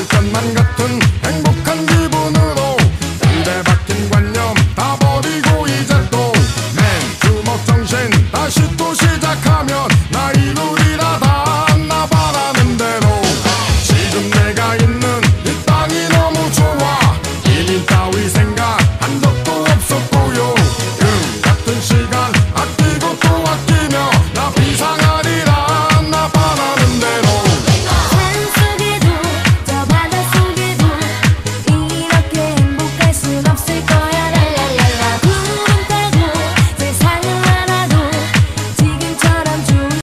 sultanman götün